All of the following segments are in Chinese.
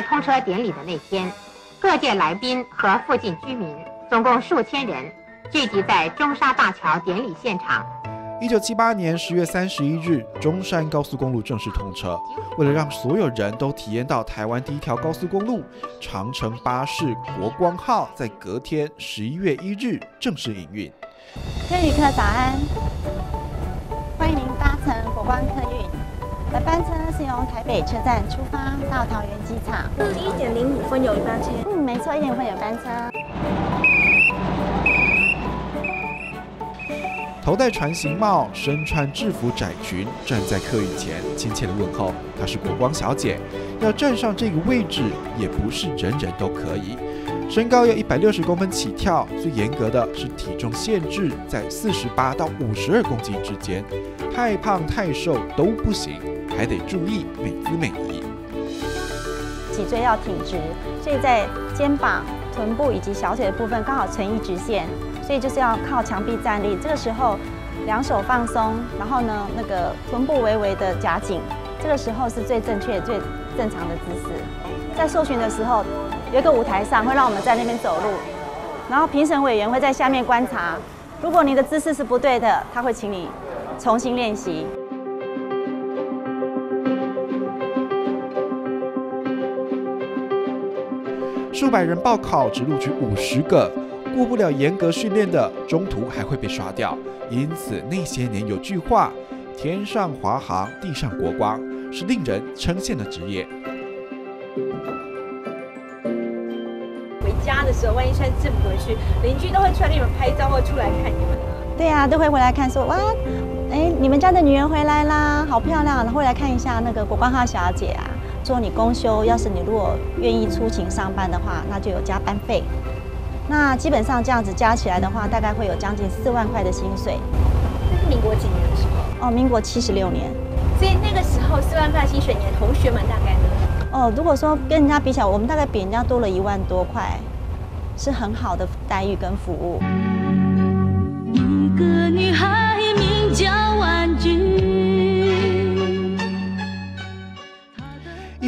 在通车典礼的那天，各界来宾和附近居民总共数千人聚集在中沙大桥典礼现场。一九七八年十月三十一日，中山高速公路正式通车。为了让所有人都体验到台湾第一条高速公路——长城巴士国光号，在隔天十一月一日正式营运。各位旅客早安，班车是由台北车站出发到桃园机场。一点零五分有一班车。嗯，没错，一点五分有班车。头戴船形帽，身穿制服窄裙，站在客运前，亲切的问候。她是国光小姐，要站上这个位置，也不是人人都可以。身高要一百六十公分起跳，最严格的是体重限制在四十八到五十二公斤之间，太胖太瘦都不行，还得注意美姿美仪。脊椎要挺直，所以在肩膀、臀部以及小腿的部分刚好成一直线。所以就是要靠墙壁站立，这个时候两手放松，然后呢，那个臀部微微的夹紧，这个时候是最正确、最正常的姿势。在受训的时候，有一个舞台上会让我们在那边走路，然后评审委员会在下面观察。如果你的姿势是不对的，他会请你重新练习。数百人报考，只录取五十个。过不了严格训练的，中途还会被刷掉。因此那些年有句话：“天上华航，地上国光”，是令人称羡的职业。回家的时候，万一穿制服回去，邻居都会出来给你们拍照或出来看你们对啊，都会回来看，说哇，哎，你们家的女人回来啦，好漂亮，然后回来看一下那个国光号小姐啊。说你公休，要是你如果愿意出勤上班的话，那就有加班费。那基本上这样子加起来的话，大概会有将近四万块的薪水。这是民国几年的时候？哦，民国七十六年。所以那个时候四万块薪水，你的同学们大概呢？哦，如果说跟人家比起来，我们大概比人家多了一万多块，是很好的待遇跟服务。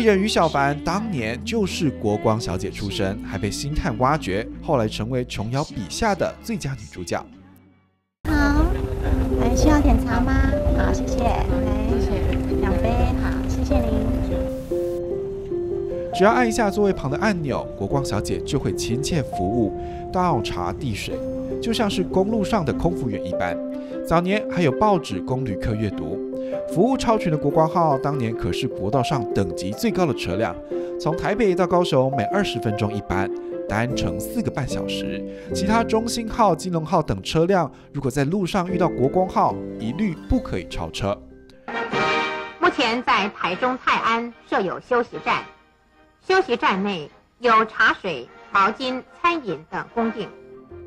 艺人于小凡当年就是国光小姐出身，还被星探挖掘，后来成为琼瑶笔下的最佳女主角。好，来需要点茶吗？好，谢谢。来，谢谢。两杯，好，谢谢您。只要按一下座位旁的按钮，国光小姐就会亲切服务，倒茶递水，就像是公路上的空服员一般。早年还有报纸供旅客阅读。服务超群的国光号，当年可是国道上等级最高的车辆，从台北到高雄每二十分钟一班，单程四个半小时。其他中兴号、金龙号等车辆，如果在路上遇到国光号，一律不可以超车。目前在台中泰安设有休息站，休息站内有茶水、毛巾、餐饮等供应。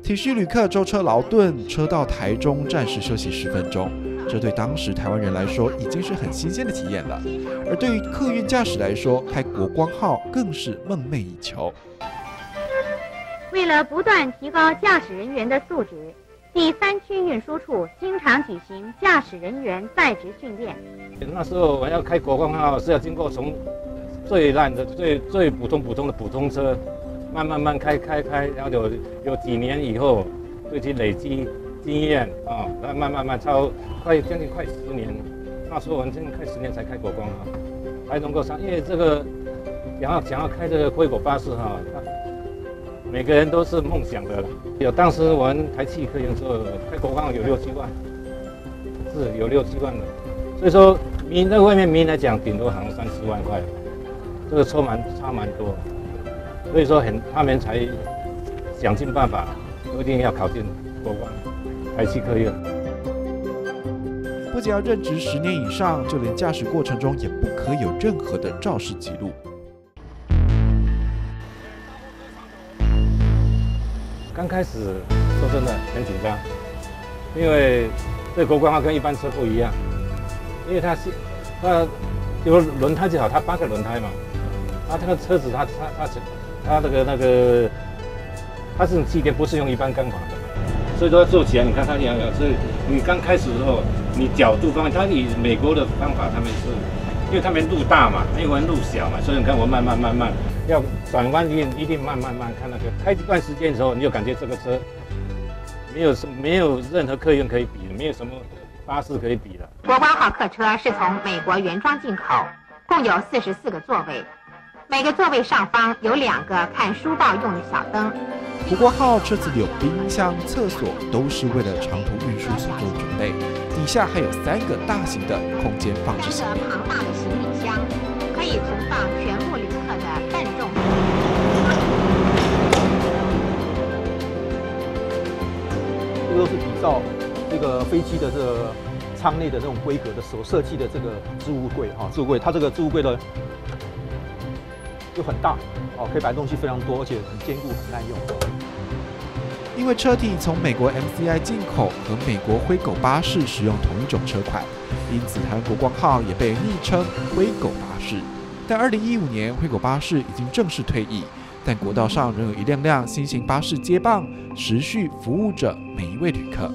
体恤旅客舟车劳顿，车到台中暂时休息十分钟。这对当时台湾人来说已经是很新鲜的体验了，而对于客运驾驶来说，开国光号更是梦寐以求。为了不断提高驾驶人员的素质，第三区运输处经常举行驾驶人员在职训练。那时候我要开国光号是要经过从最烂的、最最普通普通的普通车，慢慢慢开开开，然后有有几年以后，就去累积。经验啊，慢慢慢慢超快将近快十年，那时候我们将近快十年才开国光啊，才能够上。因为这个想要想要开这个硅谷巴士哈，每个人都是梦想的了。有当时我们台汽科研时候开国光有六七万，是有六七万的。所以说民在外面民来讲，顶多好像三四万块，这个车蛮差蛮多。所以说很他们才想尽办法，一定要考进国光。排气科院，不仅要任职十年以上，就连驾驶过程中也不可有任何的肇事记录。刚开始说真的很紧张，因为这国光号跟一般车不一样，因为它是它有轮胎就好，它八个轮胎嘛，它这个车子它它它它那个那个它是气垫，不是用一般钢管的。所以说做起来，你看它两两是，你刚开始的时候，你角度方面，它以美国的方法，他们是，因为他们路大嘛，因为路小嘛，所以你看我慢慢慢慢，要转弯一定一定慢慢慢看那个，开一段时间之后，你就感觉这个车没有什没有任何客运可以比的，没有什么巴士可以比的。国光号客车是从美国原装进口，共有四十四个座位，每个座位上方有两个看书报用的小灯。不过号车子里有冰箱、厕所，都是为了长途运输所做的准备。底下还有三个大型的空间放置三个庞大的行李箱，可以存放全部旅客的笨重。这个都是比照这个飞机的这个舱内的这种规格的所设计的这个置物柜哈，置物柜它这个置物柜的又很大哦，可以摆东西非常多，而且很坚固、很耐用。因为车体从美国 MCI 进口，和美国灰狗巴士使用同一种车款，因此台湾国光号也被昵称灰狗巴士。但2015年灰狗巴士已经正式退役，但国道上仍有一辆辆新型巴士接棒，持续服务着每一位旅客。